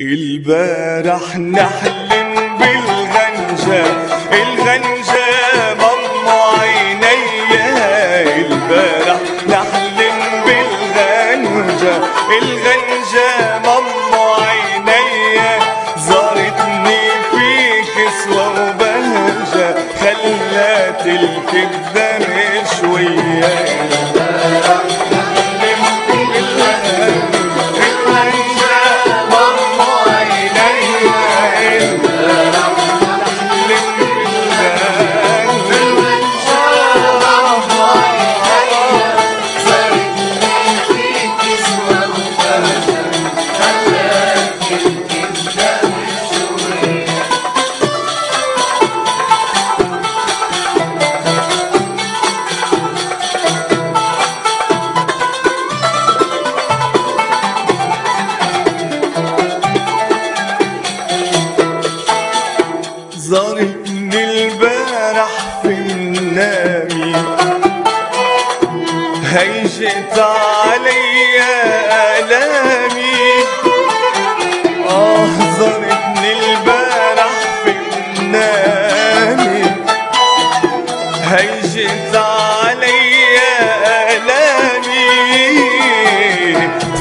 البارح نحلم بالغنجة الغنجة ماما عينيا البارح نحلم بالغنجة الغنجة ماما عينيا زارتني في كسوة وبهجة خلت الكذبة مشوية زارتني البارح في منامي هيجت عليا آلامي. آه زارتني البارح في منامي هيجت عليا آلامي.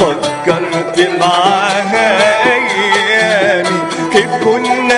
فكرت معاها أيامي. كيف كنا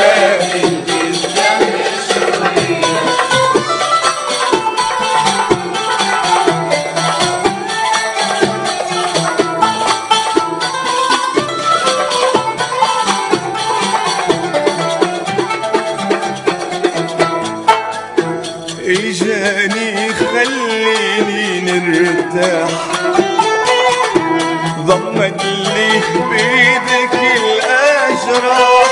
اجاني خليني نرتاح. ضمت لي بيدك الاجراح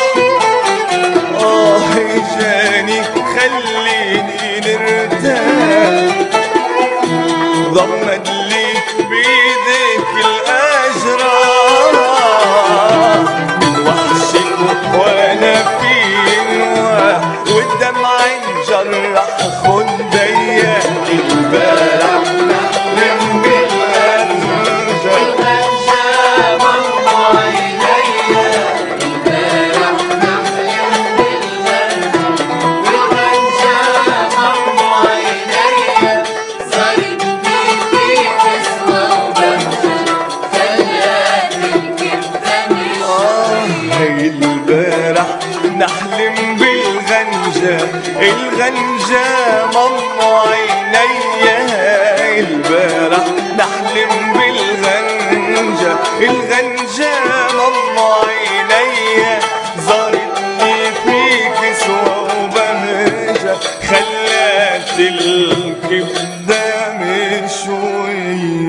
آه اجاني خليني الفرح نحلم بالغنجة الغنجة ماما عينيا البارح نحلم بالغنجة الغنجة ماما عينيا زارتني فيك كسوة وبهجة خلت الكبدة مشوية